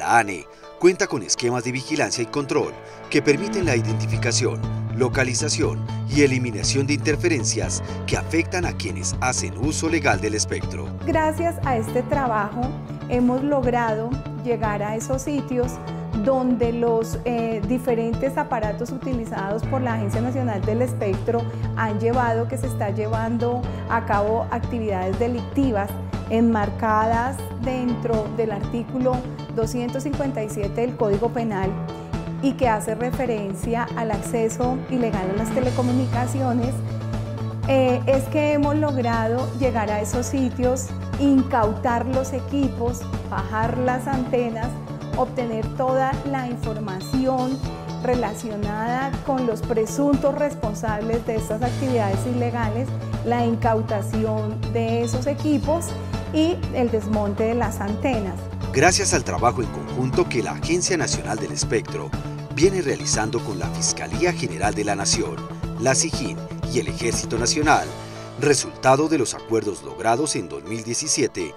La ANE cuenta con esquemas de vigilancia y control que permiten la identificación, localización y eliminación de interferencias que afectan a quienes hacen uso legal del espectro. Gracias a este trabajo hemos logrado llegar a esos sitios donde los eh, diferentes aparatos utilizados por la Agencia Nacional del Espectro han llevado que se está llevando a cabo actividades delictivas enmarcadas dentro del artículo 257 del Código Penal y que hace referencia al acceso ilegal a las telecomunicaciones, eh, es que hemos logrado llegar a esos sitios, incautar los equipos, bajar las antenas, obtener toda la información relacionada con los presuntos responsables de estas actividades ilegales, la incautación de esos equipos y el desmonte de las antenas. Gracias al trabajo en conjunto que la Agencia Nacional del Espectro viene realizando con la Fiscalía General de la Nación, la SIGIN y el Ejército Nacional, resultado de los acuerdos logrados en 2017,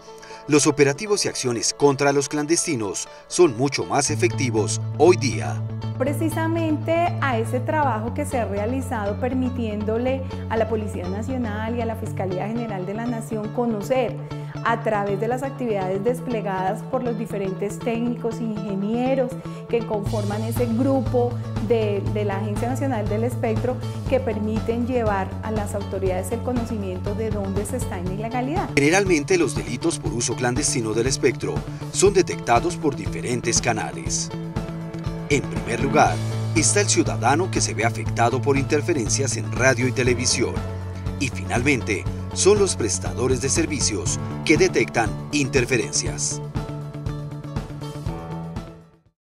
los operativos y acciones contra los clandestinos son mucho más efectivos hoy día. Precisamente a ese trabajo que se ha realizado permitiéndole a la Policía Nacional y a la Fiscalía General de la Nación conocer a través de las actividades desplegadas por los diferentes técnicos e ingenieros que conforman ese grupo de, la Agencia Nacional del Espectro que permiten llevar a las autoridades el conocimiento de dónde se está en ilegalidad. Generalmente los delitos por uso clandestino del espectro son detectados por diferentes canales. En primer lugar, está el ciudadano que se ve afectado por interferencias en radio y televisión. Y finalmente, son los prestadores de servicios que detectan interferencias.